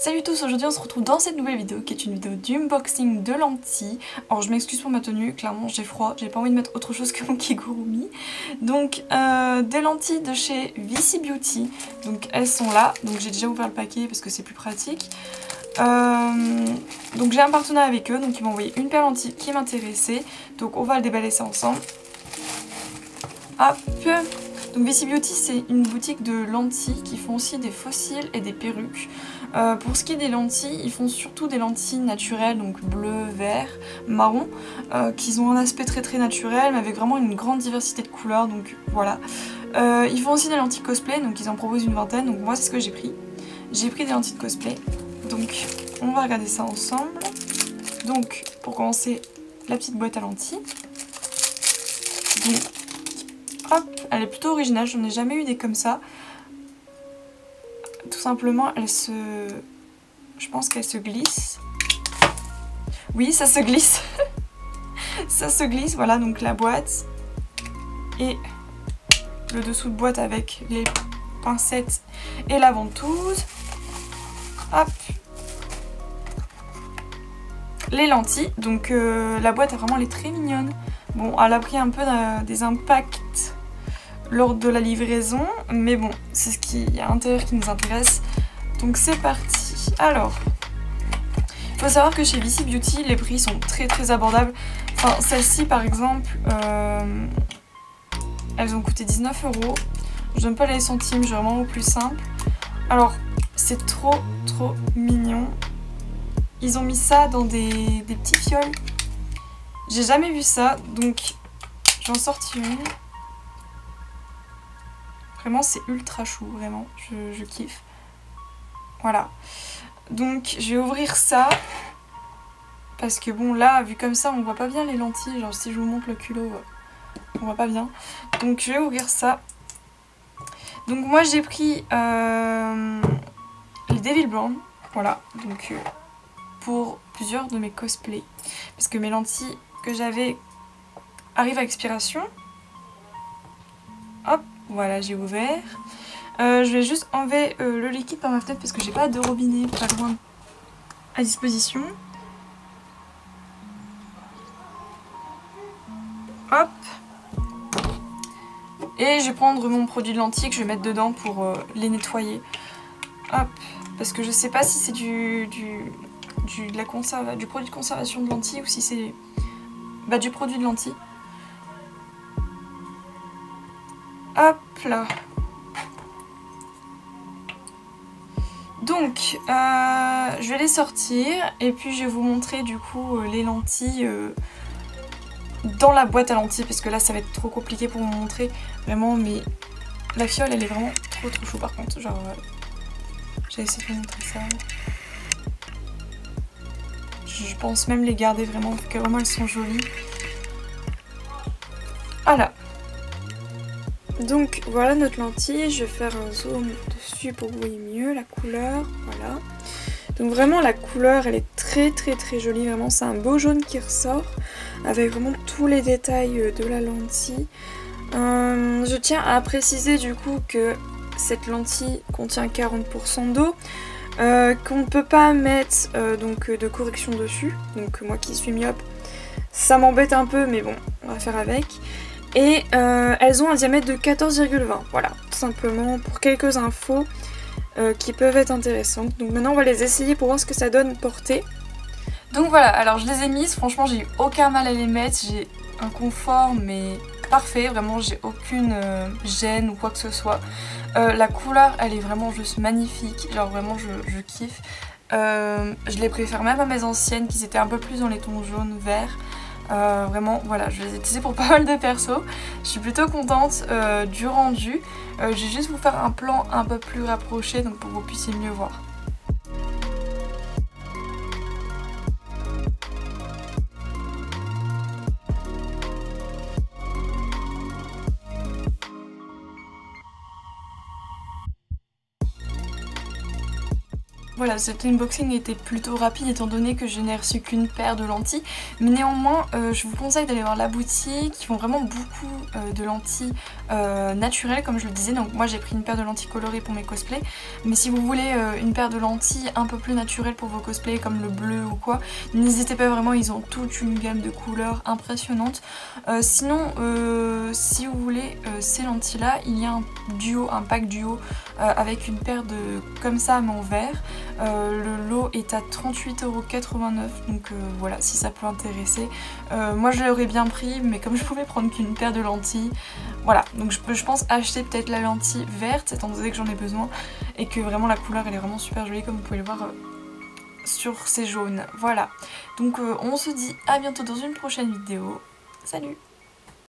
Salut tous, aujourd'hui on se retrouve dans cette nouvelle vidéo qui est une vidéo d'unboxing de lentilles. Alors je m'excuse pour ma tenue, clairement j'ai froid, j'ai pas envie de mettre autre chose que mon kigurumi. Donc euh, des lentilles de chez Vici Beauty, donc elles sont là, donc j'ai déjà ouvert le paquet parce que c'est plus pratique. Euh, donc j'ai un partenaire avec eux, donc ils m'ont envoyé une paire de lentilles qui m'intéressait, donc on va le déballer ça ensemble. Hop donc Vici Beauty c'est une boutique de lentilles qui font aussi des fossiles et des perruques. Euh, pour ce qui est des lentilles, ils font surtout des lentilles naturelles, donc bleu, vert, marron, euh, qui ont un aspect très très naturel mais avec vraiment une grande diversité de couleurs, donc voilà. Euh, ils font aussi des lentilles cosplay, donc ils en proposent une vingtaine, donc moi c'est ce que j'ai pris. J'ai pris des lentilles de cosplay, donc on va regarder ça ensemble. Donc pour commencer, la petite boîte à lentilles. hop, elle est plutôt originale, j'en ai jamais eu des comme ça simplement elle se... Je pense qu'elle se glisse. Oui, ça se glisse. ça se glisse, voilà donc la boîte. Et le dessous de boîte avec les pincettes et la ventouse. Hop. Les lentilles. Donc euh, la boîte, vraiment, elle est très mignonne. Bon, elle a pris un peu euh, des impacts lors de la livraison. Mais bon, c'est ce qui est à l'intérieur qui nous intéresse. Donc c'est parti. Alors, il faut savoir que chez Vici Beauty, les prix sont très très abordables. Enfin, celles-ci par exemple, euh, elles ont coûté 19 euros. Je donne pas les centimes, j'ai vraiment au plus simple. Alors, c'est trop trop mignon. Ils ont mis ça dans des, des petits fioles. J'ai jamais vu ça, donc j'en sortis une. Vraiment, c'est ultra chou, vraiment. Je, kiffe. Voilà. Donc, je vais ouvrir ça. Parce que bon, là, vu comme ça, on voit pas bien les lentilles. Genre, si je vous montre le culot, on voit pas bien. Donc, je vais ouvrir ça. Donc, moi, j'ai pris euh, les Devil Brown. Voilà. Donc, euh, pour plusieurs de mes cosplays. Parce que mes lentilles que j'avais arrivent à expiration. Hop, voilà, j'ai ouvert. Euh, je vais juste enlever euh, le liquide par ma fenêtre parce que j'ai pas de robinet pas loin à disposition. Hop. Et je vais prendre mon produit de lentilles que je vais mettre dedans pour euh, les nettoyer. Hop. Parce que je sais pas si c'est du, produit de conservation de lentilles ou si c'est bah, du produit de lentilles. Hop là. Donc, euh, je vais les sortir et puis je vais vous montrer du coup euh, les lentilles euh, dans la boîte à lentilles parce que là ça va être trop compliqué pour vous montrer vraiment mais la fiole elle est vraiment trop trop chou par contre genre j'ai essayé de vous montrer ça. Je pense même les garder vraiment parce que vraiment elles sont jolies. Voilà donc voilà notre lentille, je vais faire un zoom dessus pour vous mieux la couleur, voilà. Donc vraiment la couleur elle est très très très jolie, vraiment c'est un beau jaune qui ressort avec vraiment tous les détails euh, de la lentille. Euh, je tiens à préciser du coup que cette lentille contient 40% d'eau, euh, qu'on ne peut pas mettre donc de correction dessus, donc moi qui suis myope ça m'embête un peu mais bon on va faire avec. Et euh, elles ont un diamètre de 14,20. Voilà, tout simplement pour quelques infos euh, qui peuvent être intéressantes. Donc maintenant on va les essayer pour voir ce que ça donne portée. Donc voilà, alors je les ai mises, franchement j'ai eu aucun mal à les mettre, j'ai un confort mais parfait, vraiment j'ai aucune euh, gêne ou quoi que ce soit. la couleur elle est vraiment juste magnifique, genre vraiment je, je kiffe. je les préfère même à mes anciennes qui étaient un peu plus dans les tons jaunes, verts. Euh, vraiment, voilà, je les ai utilisés pour pas mal de persos. Je suis plutôt contente euh, du rendu. Euh, je vais juste vous faire un plan un peu plus rapproché donc pour que vous puissiez mieux voir. Voilà, cet unboxing était plutôt rapide étant donné que je n'ai reçu qu'une paire de lentilles. Mais néanmoins, euh, je vous conseille d'aller voir la boutique. Ils font vraiment beaucoup euh, de lentilles euh, naturelles, comme je le disais. Donc moi, j'ai pris une paire de lentilles colorées pour mes cosplays. Mais si vous voulez une paire de lentilles un peu plus naturelles pour vos cosplays, comme le bleu ou quoi, n'hésitez pas vraiment. Ils ont toute une gamme de couleurs impressionnante. sinon, si vous voulez ces lentilles-là, il y a un duo, un pack duo avec une paire de comme ça à mon vert. Euh, le lot est à 38,89€ donc euh, voilà si ça peut intéresser. Euh, moi je l'aurais bien pris mais comme je pouvais prendre qu'une paire de lentilles, voilà donc je, je pense acheter peut-être la lentille verte étant donné que j'en ai besoin et que vraiment la couleur elle est vraiment super jolie comme vous pouvez le voir sur ces jaunes. Voilà donc on se dit à bientôt dans une prochaine vidéo. Salut